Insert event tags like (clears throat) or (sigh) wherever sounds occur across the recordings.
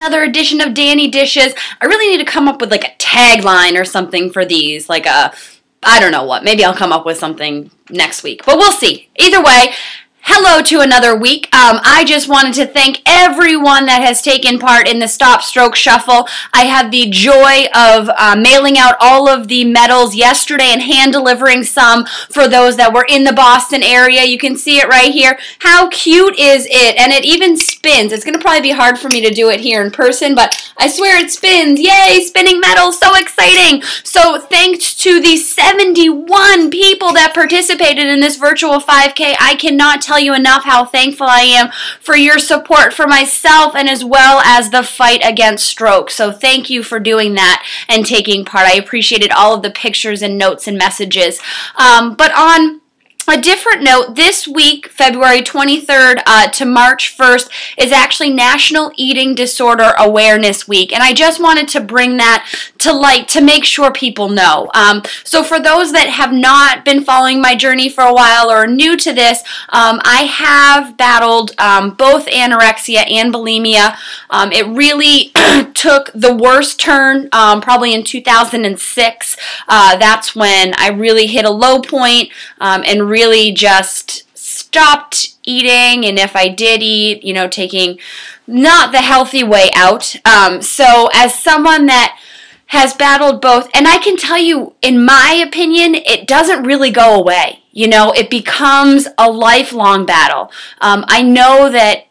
another edition of Dani Dishes. I really need to come up with like a tagline or something for these, like a I don't know what. Maybe I'll come up with something next week, but we'll see. Either way, Hello to another week. Um, I just wanted to thank everyone that has taken part in the Stop Stroke Shuffle. I had the joy of uh, mailing out all of the medals yesterday and hand delivering some for those that were in the Boston area. You can see it right here. How cute is it? And it even spins. It's going to probably be hard for me to do it here in person, but I swear it spins. Yay, spinning medals. So exciting. So thanks to the 71 people that participated in this virtual 5K. I cannot tell you enough how thankful I am for your support for myself and as well as the fight against stroke. So thank you for doing that and taking part. I appreciated all of the pictures and notes and messages. Um, but on a different note, this week, February 23rd uh, to March 1st, is actually National Eating Disorder Awareness Week. And I just wanted to bring that to light to make sure people know. Um, so, for those that have not been following my journey for a while or are new to this, um, I have battled um, both anorexia and bulimia. Um, it really (clears throat) took the worst turn um, probably in 2006. Uh, that's when I really hit a low point, um, and really just stopped eating and if I did eat, you know, taking not the healthy way out. So as someone that has battled both, and I can tell you, in my opinion, it doesn't really go away. You know, it becomes a lifelong battle. Um, I know that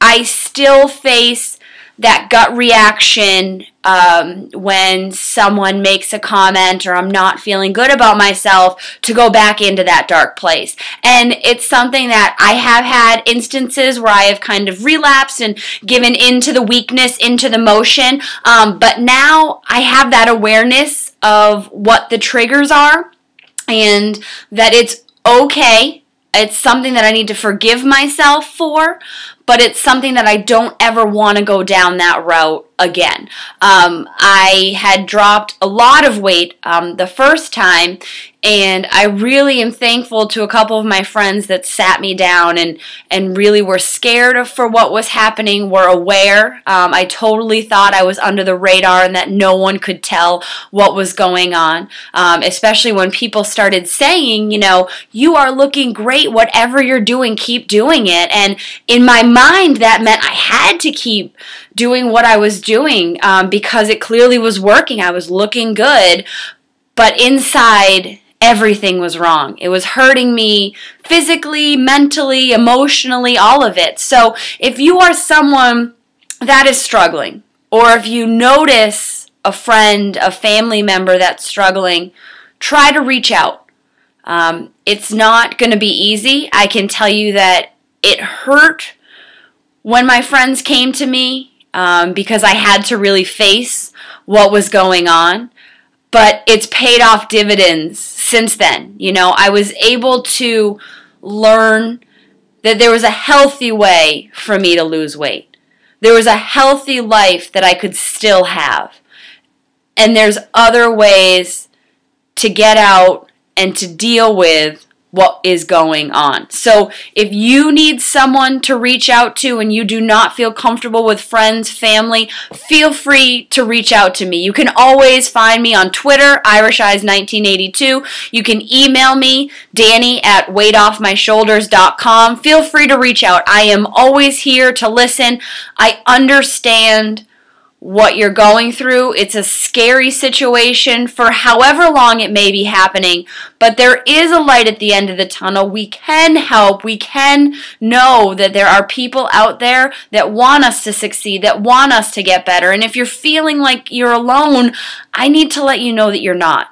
I still face that gut reaction um, when someone makes a comment or I'm not feeling good about myself to go back into that dark place. And it's something that I have had instances where I have kind of relapsed and given into the weakness, into the motion. Um, but now I have that awareness of what the triggers are and that it's okay it's something that I need to forgive myself for, but it's something that I don't ever want to go down that route again. Um, I had dropped a lot of weight um, the first time, and I really am thankful to a couple of my friends that sat me down and, and really were scared of, for what was happening, were aware. Um, I totally thought I was under the radar and that no one could tell what was going on, um, especially when people started saying, you know, you are looking great, whatever you're doing, keep doing it. And in my mind, that meant I had to keep doing what I was doing um, because it clearly was working. I was looking good, but inside, everything was wrong. It was hurting me physically, mentally, emotionally, all of it. So if you are someone that is struggling, or if you notice a friend, a family member that's struggling, try to reach out. Um, it's not going to be easy. I can tell you that it hurt when my friends came to me um, because I had to really face what was going on but it's paid off dividends since then. You know, I was able to learn that there was a healthy way for me to lose weight. There was a healthy life that I could still have. And there's other ways to get out and to deal with what is going on. So if you need someone to reach out to and you do not feel comfortable with friends, family, feel free to reach out to me. You can always find me on Twitter, Irish Eyes 1982. You can email me, Dani at weightoffmyshoulders.com. Feel free to reach out. I am always here to listen. I understand what you're going through. It's a scary situation for however long it may be happening, but there is a light at the end of the tunnel. We can help. We can know that there are people out there that want us to succeed, that want us to get better. And if you're feeling like you're alone, I need to let you know that you're not.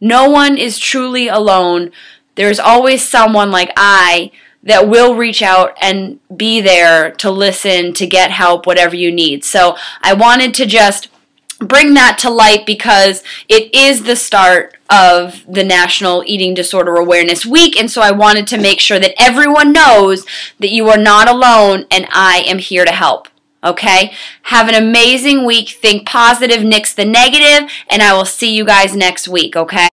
No one is truly alone. There's always someone like I that will reach out and be there to listen, to get help, whatever you need. So I wanted to just bring that to light because it is the start of the National Eating Disorder Awareness Week, and so I wanted to make sure that everyone knows that you are not alone and I am here to help. Okay? Have an amazing week. Think positive, nix the negative, and I will see you guys next week, okay?